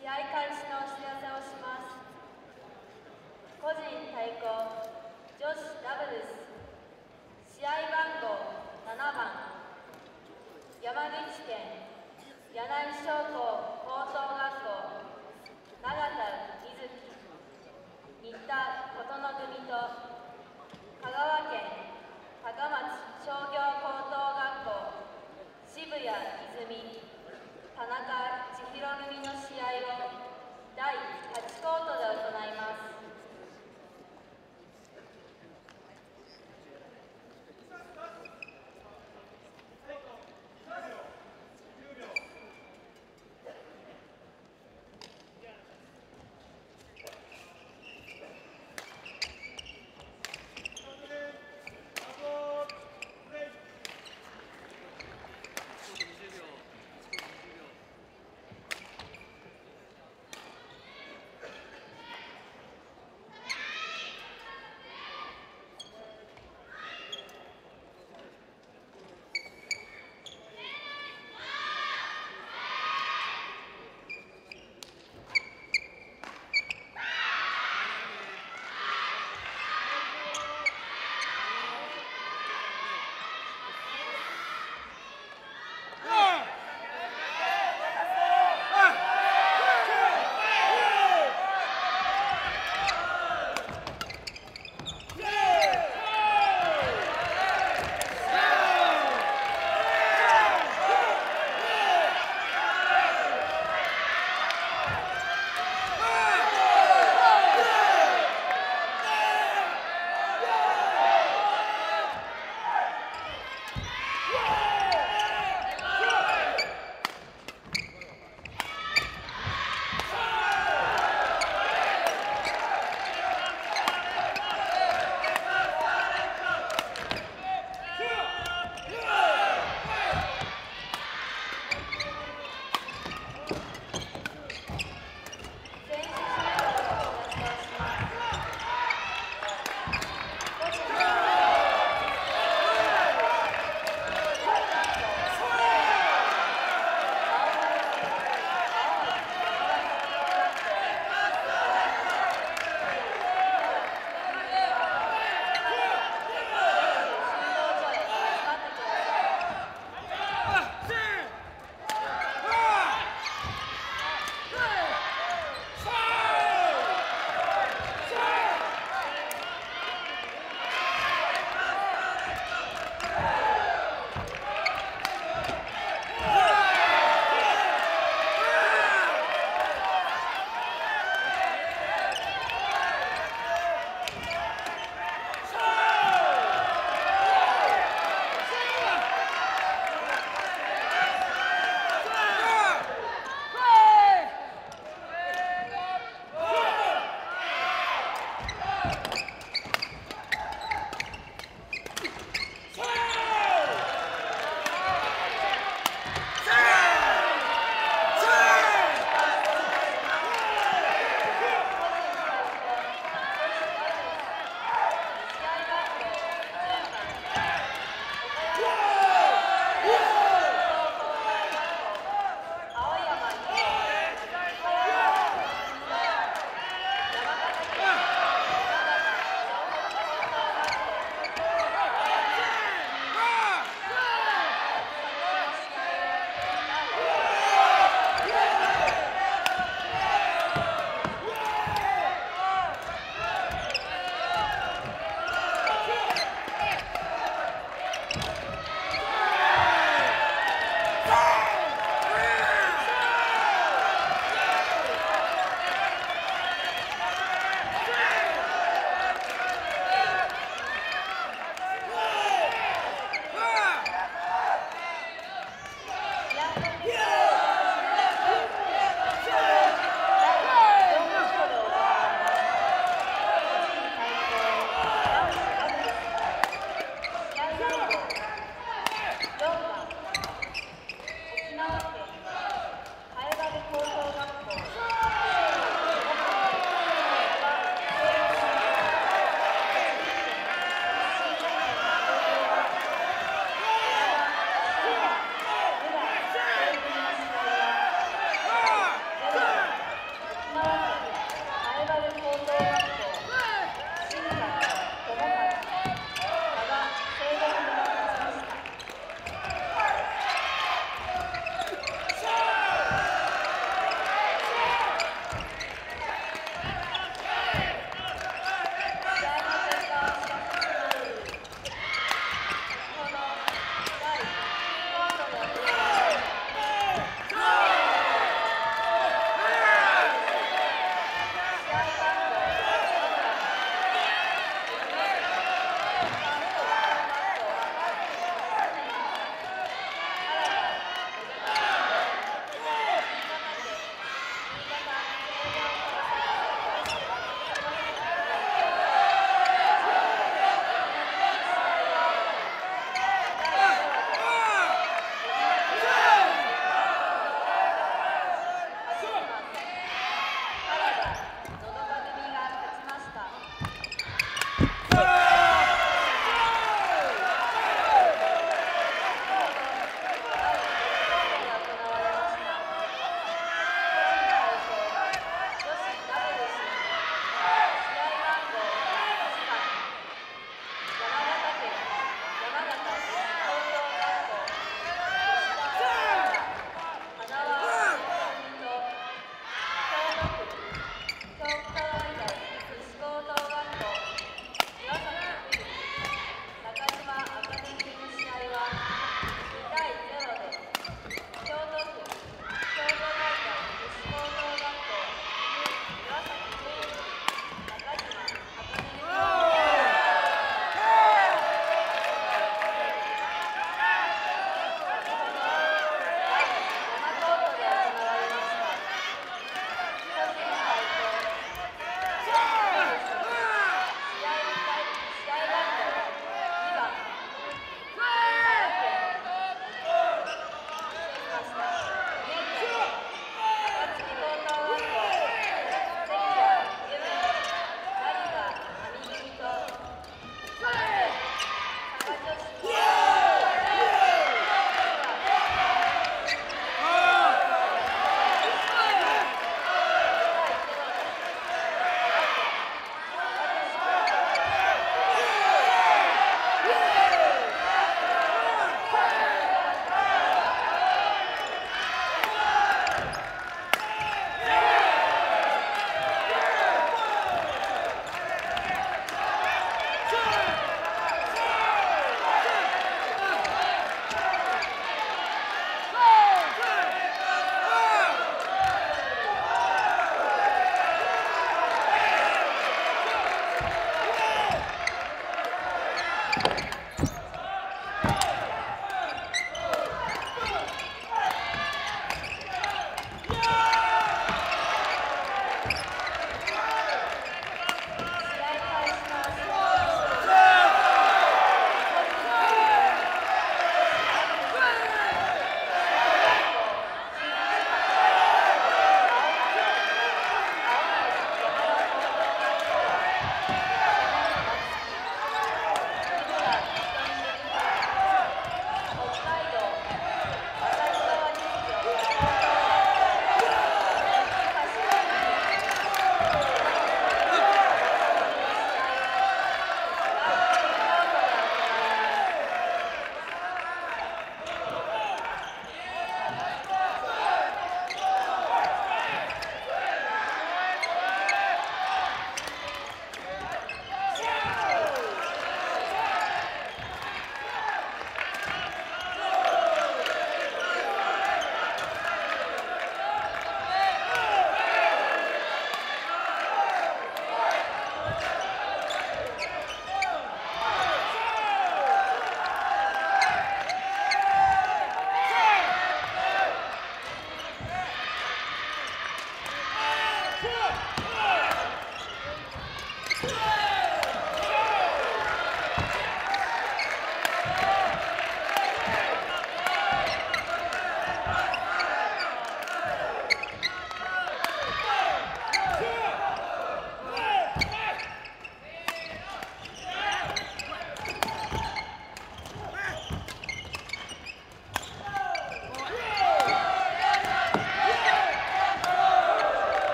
試合開始のお知らせをします。個人対抗女子ダブルス。試合番号7番。山口県柳井商工高等学校。永田瑞希。新田琴乃組と。香川県高松商業高等学校。渋谷泉。田中千尋組の